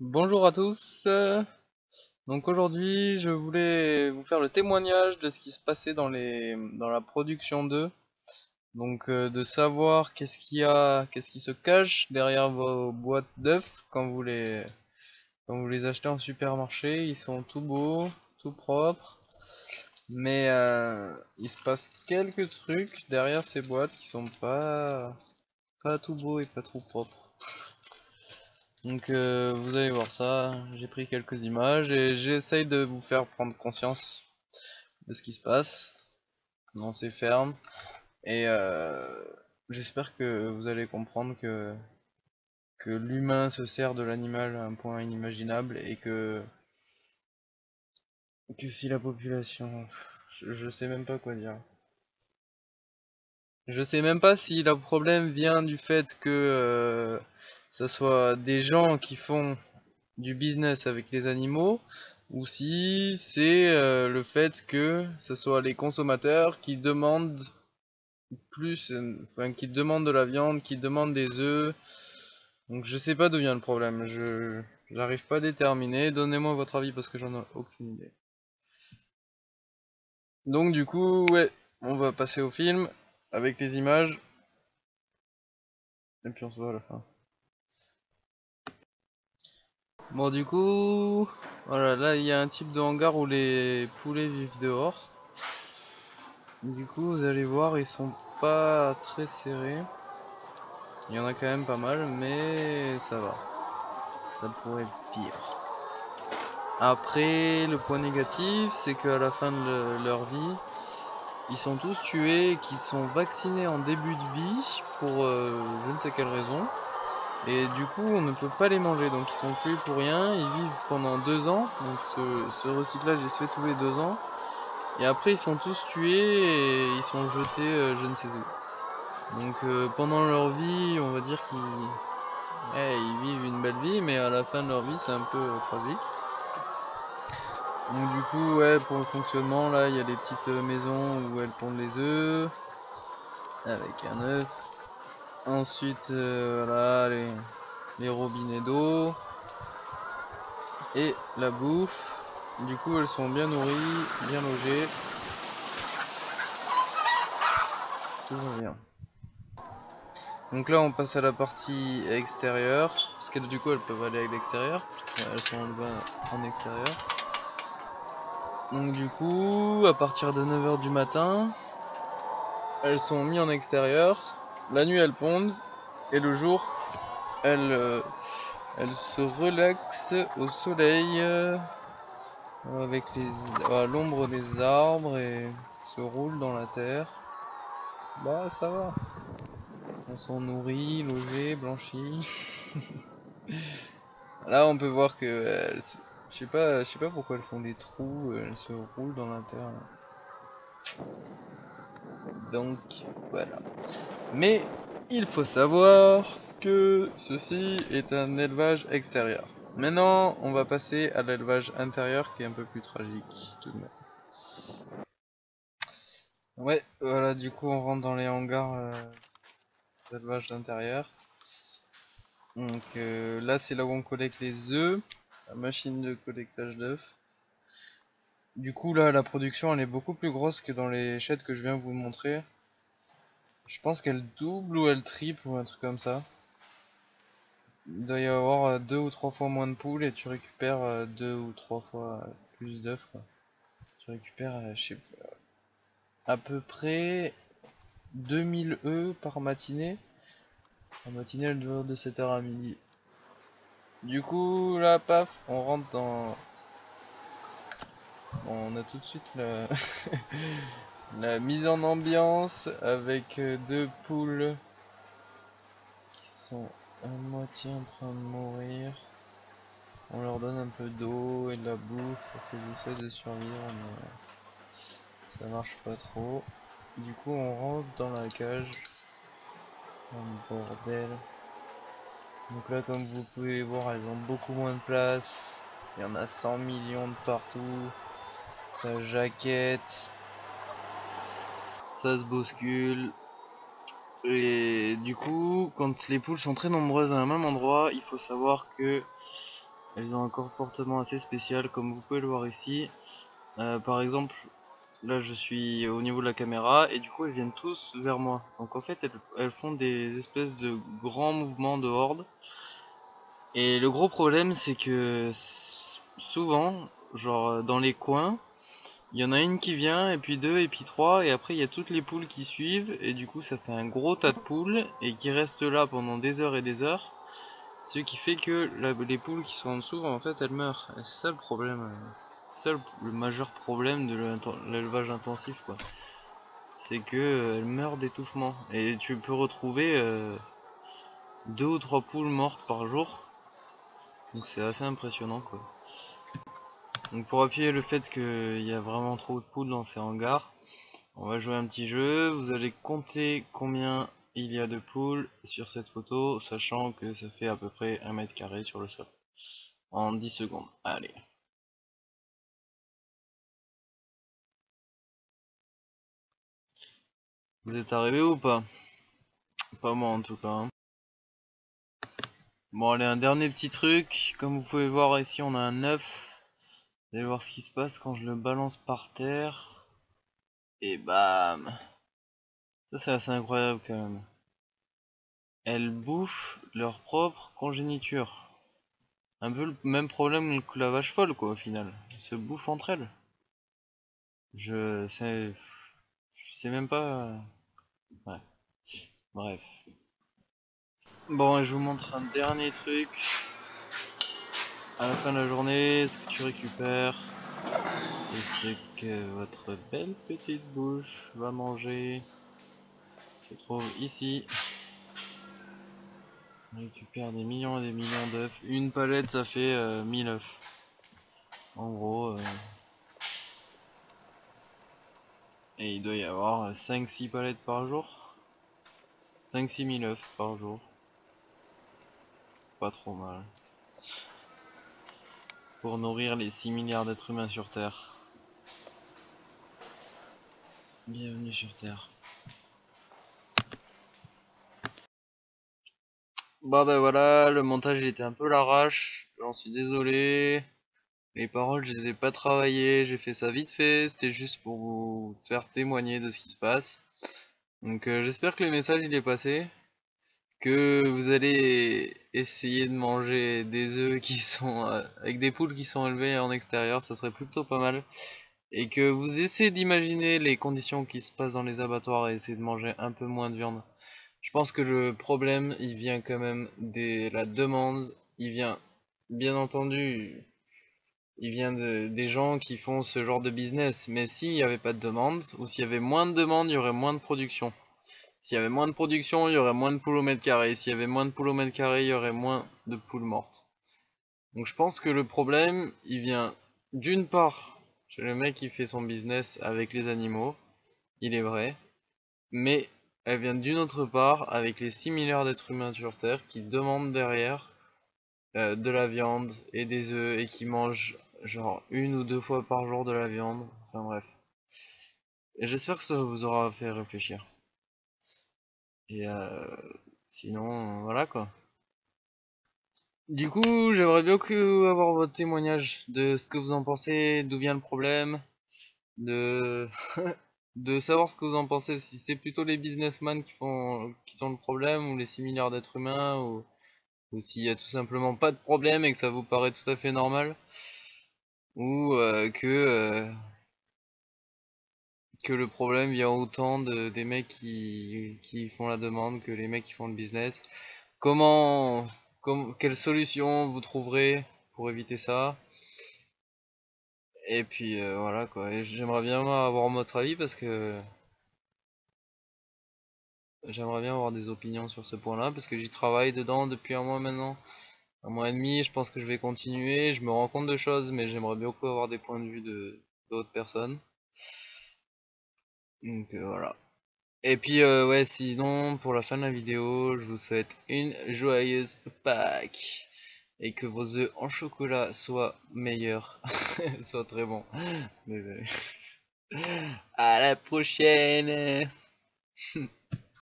Bonjour à tous. Donc aujourd'hui, je voulais vous faire le témoignage de ce qui se passait dans les dans la production 2. Donc euh, de savoir qu'est-ce qu'il y a, qu'est-ce qui se cache derrière vos boîtes d'œufs quand vous les quand vous les achetez en supermarché, ils sont tout beaux, tout propres. Mais euh, il se passe quelques trucs derrière ces boîtes qui sont pas pas tout beaux et pas trop propres. Donc euh, vous allez voir ça, j'ai pris quelques images et j'essaye de vous faire prendre conscience de ce qui se passe. Dans ces fermes et euh, j'espère que vous allez comprendre que, que l'humain se sert de l'animal à un point inimaginable et que, que si la population... Je, je sais même pas quoi dire. Je sais même pas si le problème vient du fait que euh, ça soit des gens qui font du business avec les animaux ou si c'est euh, le fait que ce soit les consommateurs qui demandent plus, euh, enfin qui demandent de la viande, qui demandent des œufs. Donc je sais pas d'où vient le problème, je j'arrive pas à déterminer. Donnez-moi votre avis parce que j'en ai aucune idée. Donc du coup, ouais, on va passer au film avec les images. Et puis on se voit à la fin. Bon du coup, voilà, là il y a un type de hangar où les poulets vivent dehors. Du coup, vous allez voir, ils sont pas très serrés. Il y en a quand même pas mal, mais ça va. Ça pourrait être pire. Après, le point négatif, c'est qu'à la fin de leur vie, ils sont tous tués, qui sont vaccinés en début de vie pour euh, je ne sais quelle raison. Et du coup, on ne peut pas les manger, donc ils sont tués pour rien. Ils vivent pendant deux ans, donc ce, recyclage il se fait tous les deux ans. Et après, ils sont tous tués et ils sont jetés euh, je ne sais où. Donc euh, pendant leur vie, on va dire qu'ils ils vivent une belle vie, mais à la fin de leur vie, c'est un peu euh, tragique. Donc du coup, ouais, pour le fonctionnement, là, il y a des petites maisons où elles pondent les œufs avec un œuf. Ensuite, euh, voilà, les, robinets d'eau et la bouffe. Du coup, elles sont bien nourries, bien logées. Tout va bien. Donc là, on passe à la partie extérieure, parce que du coup, elles peuvent aller à l'extérieur. Elles sont en extérieur. Donc du coup, à partir de 9h du matin, elles sont mises en extérieur. La nuit, elles pondent. Et le jour, euh, elles se relaxent au soleil. Euh, avec l'ombre des arbres et se roulent dans la terre. Bah ça va. Elles sont nourries, logées, blanchies. Là on peut voir que je sais pas, je sais pas pourquoi elles font des trous, elles se roulent dans la terre. Donc voilà. Mais il faut savoir que ceci est un élevage extérieur. Maintenant, on va passer à l'élevage intérieur qui est un peu plus tragique tout de même. Ouais, voilà, du coup on rentre dans les hangars euh, d'élevage d'intérieur. Donc euh, là c'est là où on collecte les œufs la machine de collectage d'œufs. Du coup là la production elle est beaucoup plus grosse que dans les chètes que je viens vous montrer. Je pense qu'elle double ou elle triple ou un truc comme ça. Il doit y avoir euh, deux ou trois fois moins de poules et tu récupères euh, deux ou trois fois plus d'œufs Tu récupères euh, je sais à peu près 2000 œufs par matinée. La matinée elle dure de 7h à midi. Du coup, là, paf, on rentre dans... on a tout de suite la... mise en ambiance avec deux poules qui sont à moitié en train de mourir. On leur donne un peu d'eau et de la bouffe pour qu'elles essaient de survivre, mais ça marche pas trop. Du coup, on rentre dans la cage. Un bordel. Donc là, comme vous pouvez voir, elles ont beaucoup moins de place. Il y en a 100 millions de partout. Ça jaquette. Ça se bouscule. Et du coup, quand les poules sont très nombreuses à un même endroit, il faut savoir que elles ont un comportement assez spécial comme vous pouvez le voir ici. Euh, par exemple, là je suis au niveau de la caméra et du coup elles viennent tous vers moi. Donc en fait elles, elles font des espèces de grands mouvements de horde. Et le gros problème c'est que souvent, genre dans les coins, il y en a une qui vient, et puis deux, et puis trois, et après il y a toutes les poules qui suivent, et du coup ça fait un gros tas de poules, et qui restent là pendant des heures et des heures. Ce qui fait que les poules qui sont en dessous, en fait, elles meurent. C'est ça le problème. Euh, c'est ça le, majeur problème de l'élevage intensif, quoi. C'est que euh, elles meurent d'étouffement. Et tu peux retrouver euh, deux ou trois poules mortes par jour. Donc c'est assez impressionnant, quoi. Donc pour appuyer le fait qu'il y a vraiment trop de poules dans ces hangars, on va jouer un petit jeu. Vous allez compter combien il y a de poules sur cette photo, sachant que ça fait à peu près un mètre carré sur le sol. En 10 secondes. Allez. Vous êtes arrivé ou pas? Pas moi en tout cas. Hein. Bon allez, un dernier petit truc. Comme vous pouvez voir ici, on a un 9. Allez voir ce qui se passe quand je le balance par terre. Et bam Ça c'est assez incroyable quand même. Elles bouffent leur propre congéniture. Un peu le même problème que la vache folle quoi au final. Elles se bouffent entre elles. Je sais... Je sais même pas... Ouais. Bref. Bon, je vous montre un dernier truc à la fin de la journée, ce que tu récupères, et ce que votre belle petite bouche va manger, se trouve ici. On récupère des millions et des millions d'œufs. Une palette, ça fait euh, 1000 œufs. En gros. Euh, et il doit y avoir 5-6 palettes par jour. 5-6 000 œufs par jour. Pas trop mal pour nourrir les 6 milliards d'êtres humains sur Terre. Bienvenue sur Terre. Bon ben voilà, le montage était un peu l'arrache, j'en suis désolé. Les paroles je les ai pas travaillées, j'ai fait ça vite fait, c'était juste pour vous faire témoigner de ce qui se passe. Donc euh, j'espère que le message il est passé que vous allez essayer de manger des œufs qui sont euh, avec des poules qui sont élevées en extérieur, ça serait plutôt pas mal. Et que vous essayez d'imaginer les conditions qui se passent dans les abattoirs et essayer de manger un peu moins de viande. Je pense que le problème, il vient quand même de la demande, il vient, bien entendu, il vient de, des gens qui font ce genre de business. Mais s'il n'y avait pas de demande, ou s'il y avait moins de demande, il y aurait moins de production. S'il y avait moins de production, il y aurait moins de poules au mètre carré. S'il y avait moins de poules au mètre carré, il y aurait moins de poules mortes. Donc je pense que le problème, il vient d'une part chez le mec qui fait son business avec les animaux, il est vrai, mais elle vient d'une autre part avec les 6 milliards d'êtres humains sur Terre qui demandent derrière euh, de la viande et des œufs et qui mangent genre une ou deux fois par jour de la viande. Enfin bref. J'espère que ça vous aura fait réfléchir. Et euh, sinon, voilà quoi. Du coup, j'aimerais bien que avoir votre témoignage de ce que vous en pensez, d'où vient le problème, de de savoir ce que vous en pensez, si c'est plutôt les businessmen qui font qui sont le problème ou les 6 milliards d'êtres humains ou, ou s'il y a tout simplement pas de problème et que ça vous paraît tout à fait normal ou euh, que euh, que le problème vient autant de, des mecs qui, font la demande que les mecs qui font le business. Comment, comme, quelle solution vous trouverez pour éviter ça? Et puis euh, voilà quoi. J'aimerais bien avoir votre avis parce que j'aimerais bien avoir des opinions sur ce point-là parce que j'y travaille dedans depuis un mois maintenant, un mois et demi. Je pense que je vais continuer. Je me rends compte de choses, mais j'aimerais beaucoup avoir des points de vue de d'autres personnes. Donc euh, voilà. Et puis euh, ouais, sinon pour la fin de la vidéo, je vous souhaite une joyeuse Pâques et que vos œufs en chocolat soient meilleurs, soient très bons. Désolé. À la prochaine.